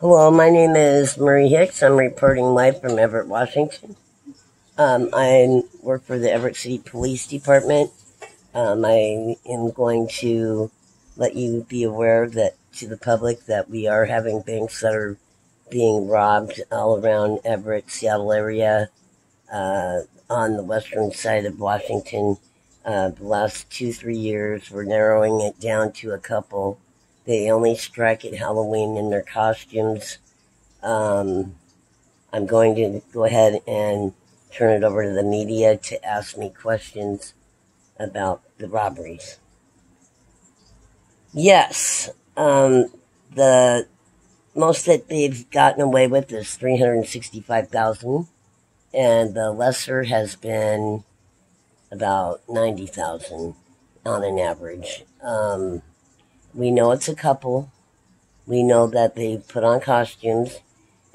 Hello, my name is Marie Hicks. I'm reporting live from Everett, Washington. Um, I work for the Everett City Police Department. Um, I am going to let you be aware that to the public that we are having banks that are being robbed all around Everett, Seattle area, uh, on the western side of Washington. Uh, the last two, three years, we're narrowing it down to a couple. They only strike at Halloween in their costumes. Um, I'm going to go ahead and turn it over to the media to ask me questions about the robberies. Yes, um, the most that they've gotten away with is 365,000 and the lesser has been about 90,000 on an average. Um, we know it's a couple. We know that they put on costumes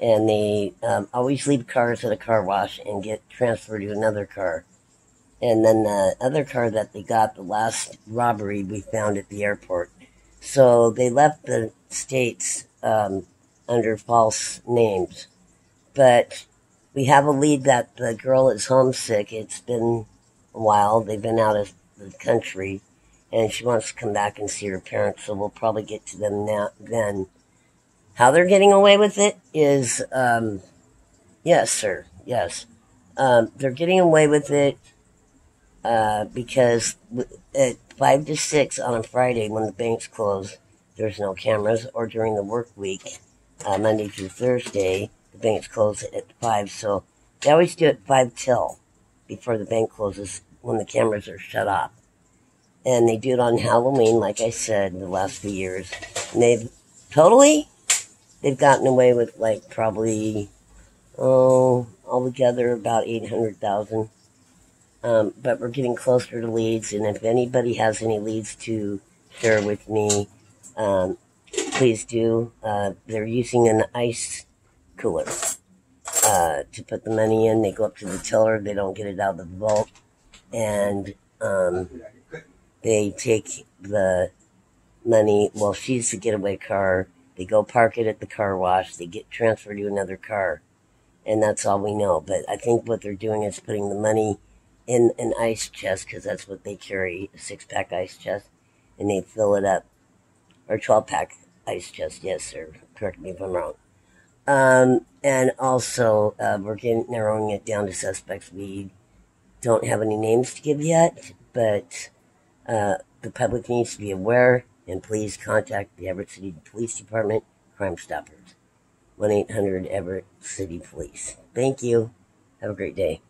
and they um, always leave cars at a car wash and get transferred to another car. And then the other car that they got, the last robbery we found at the airport. So they left the states um, under false names. But we have a lead that the girl is homesick. It's been a while. They've been out of the country and she wants to come back and see her parents. So we'll probably get to them now, then. How they're getting away with it is, um, yes, sir, yes. Um, they're getting away with it uh, because at five to six on a Friday when the banks close, there's no cameras, or during the work week, uh, Monday through Thursday, the banks close at five. So they always do it five till before the bank closes when the cameras are shut off and they do it on Halloween, like I said, the last few years. And they've totally, they've gotten away with like probably, oh, altogether about 800,000. Um, but we're getting closer to leads, and if anybody has any leads to share with me, um, please do. Uh, they're using an ice cooler uh, to put the money in. They go up to the tiller, they don't get it out of the vault, and um, they take the money. Well, she's the getaway car. They go park it at the car wash. They get transferred to another car. And that's all we know. But I think what they're doing is putting the money in an ice chest because that's what they carry a six pack ice chest. And they fill it up. Or 12 pack ice chest. Yes, sir. Correct me if I'm wrong. Um, and also, uh, we're getting narrowing it down to suspects. We don't have any names to give yet, but uh, the public needs to be aware and please contact the Everett City Police Department Crime Stoppers. 1 800 Everett City Police. Thank you. Have a great day.